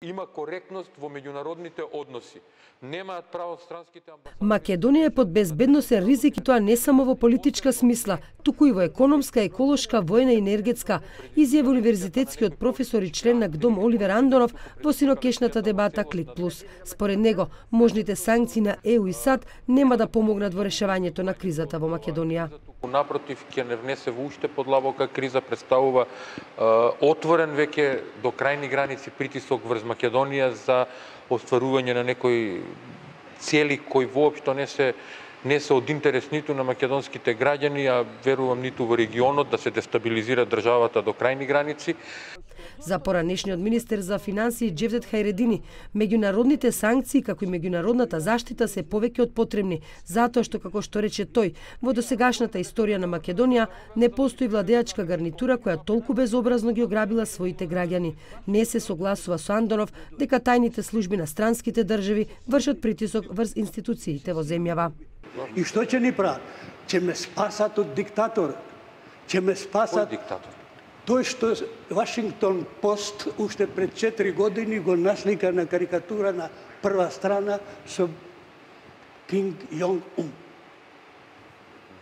Има коректност во меѓународните односи. Немаат право странските амбасади... Македонија е под безбедносен ризик и тоа не само во политичка смисла, туку и во економска, еколошка, војна и енергетска, изјави универзитетскиот професор и член на ГДОМ Оливер Андонов во синокешната дебата Клик Плюс. Според него, можните санкции на ЕУ и САД нема да помогнат во решавањето на кризата во Македонија. Напротив, ќе не внесе во уште подлабока криза, представува е, отворен веќе до крајни граници притисок врз Македонија за остварување на некои цели кои воопшто не се не се од интерес ниту на македонските граѓани, а верувам ниту во регионот да се дестабилизира државата до крајни граници. За поранешниот министер за финансии Джевдет Хайредини, меѓународните санкции како и меѓународната заштита се повеќе од потребни, затоа што како што рече тој, во досегашната историја на Македонија не постои владеачка гарнитура која толку безобразно ги ограбила своите граѓани. Не се согласува со Андонов дека тајните служби на странските држави вршат притисок врз институциите во земјава. И што ќе ни прават? Ќе ме спасат од диктатор. Ќе ме спасат... Кој диктатор? Тој што Вашингтон Пост уште пред 4 години го наслика на карикатура на прва страна со Кинг Јонг Ун.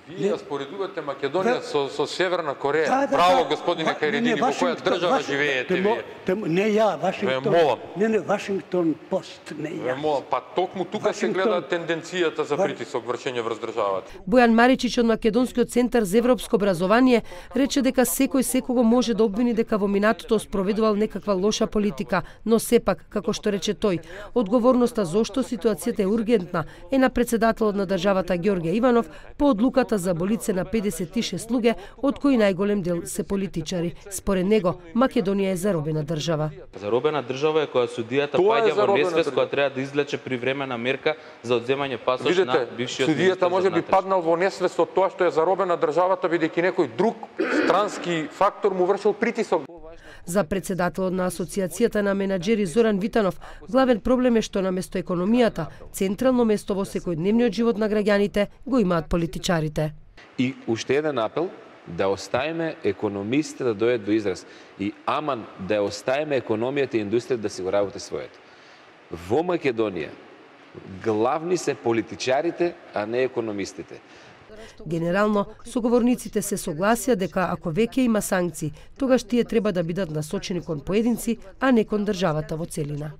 Вие споредувате Македонија Да. со, со Северна Кореја. Да, да, Право, да. господине Ва- Хајредини, не, во која држава Вашингтон- живеете те мо- вие? Не ја, Вашингтон. молам. Не, не, Вашингтон Пост, не Ве ја. молам, па токму тука се Вашингтон- гледа тенденцијата за притисок вршење врз државата. Бојан Маричич од Македонскиот центар за европско образование рече дека секој секого може да обвини дека во минатото спроведувал некаква лоша политика, но сепак, како што рече тој, одговорноста зошто ситуацијата е ургентна е на председателот на државата Ѓорѓе Иванов по одлуката за болице на 56 луѓе, од кои најголем дел се политичари. Според него, Македонија е заробена држава. Заробена држава е која судијата Тоа паѓа во несвест која треба да извлече привремена мерка за одземање пасош на Видите, бившиот судијата може би паднал во несвест од тоа што е заробена државата, бидејќи некој друг странски фактор му вршил притисок. За председателот на Асоциацијата на менаџери Зоран Витанов, главен проблем е што наместо економијата, централно место во секојдневниот живот на граѓаните го имаат политичарите. И уште еден апел да оставиме економистите да дојдат до израз и аман да оставиме економијата и индустријата да си го работи своето. Во Македонија главни се политичарите, а не економистите. Генерално, соговорниците се согласија дека ако веќе има санкции, тогаш тие треба да бидат насочени кон поединци, а не кон државата во целина.